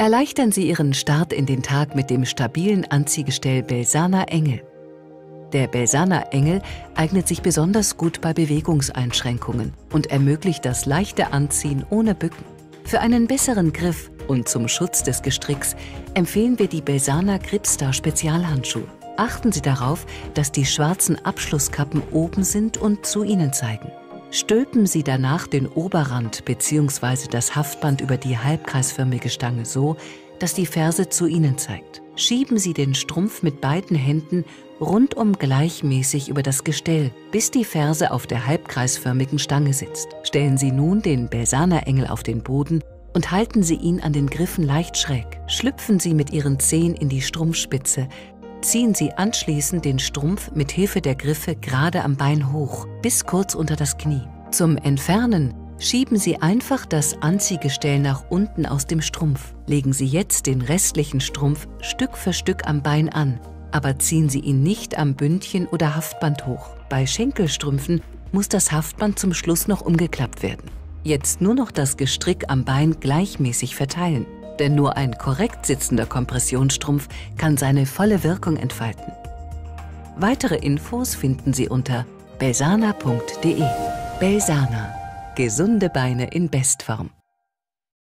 Erleichtern Sie Ihren Start in den Tag mit dem stabilen Anziehgestell Belsana Engel. Der Belsana Engel eignet sich besonders gut bei Bewegungseinschränkungen und ermöglicht das leichte Anziehen ohne Bücken. Für einen besseren Griff und zum Schutz des Gestricks empfehlen wir die Belsana Gripstar Spezialhandschuhe. Achten Sie darauf, dass die schwarzen Abschlusskappen oben sind und zu Ihnen zeigen. Stülpen Sie danach den Oberrand bzw. das Haftband über die halbkreisförmige Stange so, dass die Ferse zu Ihnen zeigt. Schieben Sie den Strumpf mit beiden Händen rundum gleichmäßig über das Gestell, bis die Ferse auf der halbkreisförmigen Stange sitzt. Stellen Sie nun den Belsana-Engel auf den Boden und halten Sie ihn an den Griffen leicht schräg. Schlüpfen Sie mit Ihren Zehen in die Strumpfspitze, ziehen Sie anschließend den Strumpf mit Hilfe der Griffe gerade am Bein hoch, bis kurz unter das Knie. Zum Entfernen schieben Sie einfach das Anziehgestell nach unten aus dem Strumpf. Legen Sie jetzt den restlichen Strumpf Stück für Stück am Bein an, aber ziehen Sie ihn nicht am Bündchen oder Haftband hoch. Bei Schenkelstrümpfen muss das Haftband zum Schluss noch umgeklappt werden. Jetzt nur noch das Gestrick am Bein gleichmäßig verteilen denn nur ein korrekt sitzender Kompressionsstrumpf kann seine volle Wirkung entfalten. Weitere Infos finden Sie unter belsana.de. Belsana. Gesunde Beine in Bestform.